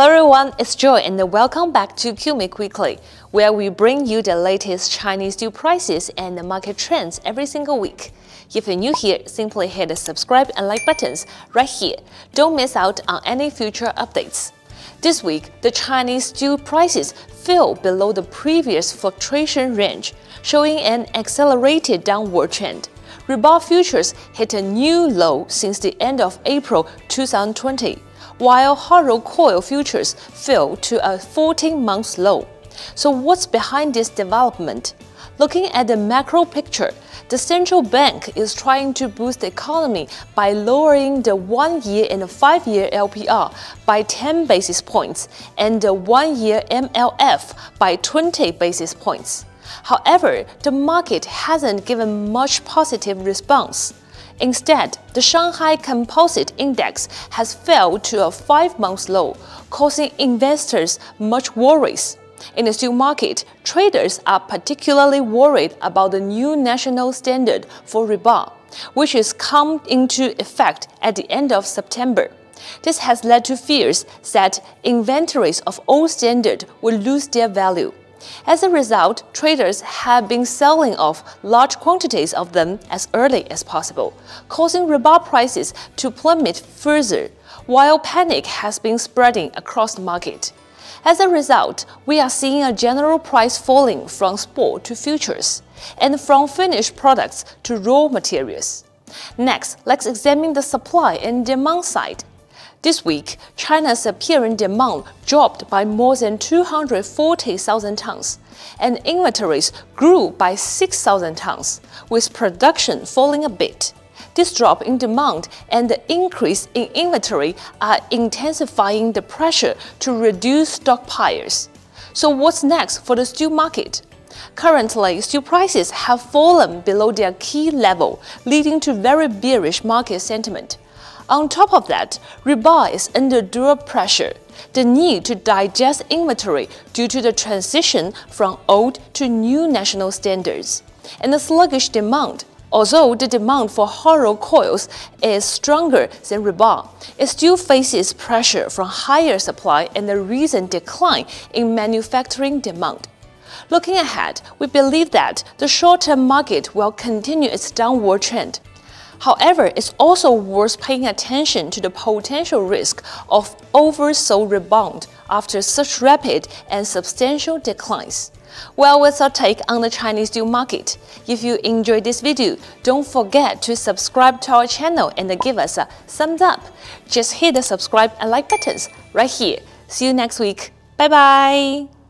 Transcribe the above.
everyone, it's Joy and welcome back to CUMIC Weekly, where we bring you the latest Chinese steel prices and market trends every single week. If you're new here, simply hit the subscribe and like buttons right here. Don't miss out on any future updates. This week, the Chinese steel prices fell below the previous fluctuation range, showing an accelerated downward trend. Rebar futures hit a new low since the end of April 2020 while hot rolled coil futures fell to a 14-month low. So what's behind this development? Looking at the macro picture, the central bank is trying to boost the economy by lowering the one-year and five-year LPR by 10 basis points and the one-year MLF by 20 basis points. However, the market hasn't given much positive response. Instead, the Shanghai Composite Index has fell to a five-month low, causing investors much worries. In the steel market, traders are particularly worried about the new national standard for rebar, which is come into effect at the end of September. This has led to fears that inventories of old standard will lose their value. As a result, traders have been selling off large quantities of them as early as possible, causing rebar prices to plummet further, while panic has been spreading across the market. As a result, we are seeing a general price falling from spot to futures, and from finished products to raw materials. Next, let's examine the supply and demand side. This week, China's apparent demand dropped by more than 240,000 tons, and inventories grew by 6,000 tons, with production falling a bit. This drop in demand and the increase in inventory are intensifying the pressure to reduce stockpiles. So what's next for the steel market? Currently, steel prices have fallen below their key level, leading to very bearish market sentiment. On top of that, rebar is under dual pressure, the need to digest inventory due to the transition from old to new national standards, and the sluggish demand. Although the demand for hot-rolled coils is stronger than rebar, it still faces pressure from higher supply and the recent decline in manufacturing demand. Looking ahead, we believe that the short-term market will continue its downward trend. However, it's also worth paying attention to the potential risk of oversold rebound after such rapid and substantial declines. Well, what's our take on the Chinese steel market? If you enjoyed this video, don't forget to subscribe to our channel and give us a thumbs up. Just hit the subscribe and like buttons right here. See you next week. Bye bye.